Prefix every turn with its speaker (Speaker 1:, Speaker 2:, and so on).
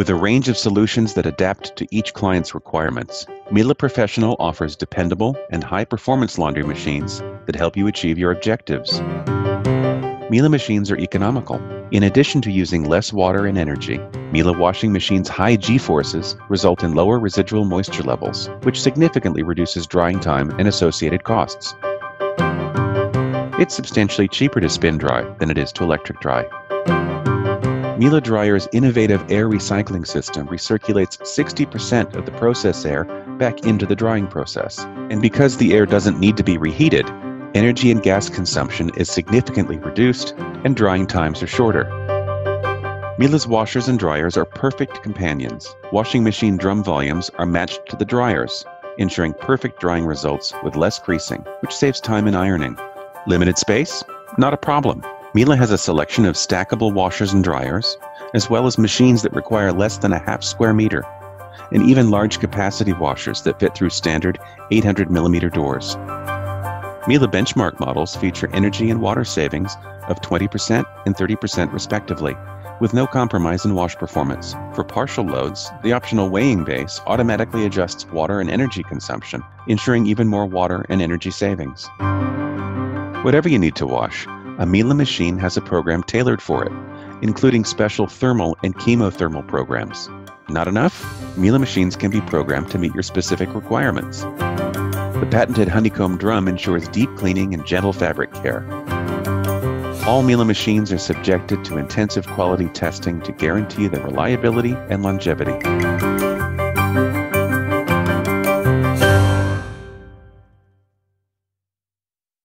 Speaker 1: With a range of solutions that adapt to each client's requirements, Miele Professional offers dependable and high performance laundry machines that help you achieve your objectives. Miele machines are economical. In addition to using less water and energy, Miele washing machines' high G forces result in lower residual moisture levels, which significantly reduces drying time and associated costs. It's substantially cheaper to spin dry than it is to electric dry. Miele Dryer's innovative air recycling system recirculates 60% of the process air back into the drying process. And because the air doesn't need to be reheated, energy and gas consumption is significantly reduced and drying times are shorter. Miele's washers and dryers are perfect companions. Washing machine drum volumes are matched to the dryers, ensuring perfect drying results with less creasing, which saves time in ironing. Limited space? Not a problem. Miele has a selection of stackable washers and dryers, as well as machines that require less than a half square meter, and even large capacity washers that fit through standard 800 millimeter doors. Miele benchmark models feature energy and water savings of 20% and 30% respectively, with no compromise in wash performance. For partial loads, the optional weighing base automatically adjusts water and energy consumption, ensuring even more water and energy savings. Whatever you need to wash, a Miele machine has a program tailored for it, including special thermal and chemothermal programs. Not enough? Miele machines can be programmed to meet your specific requirements. The patented honeycomb drum ensures deep cleaning and gentle fabric care. All Miele machines are subjected to intensive quality testing to guarantee their reliability and longevity.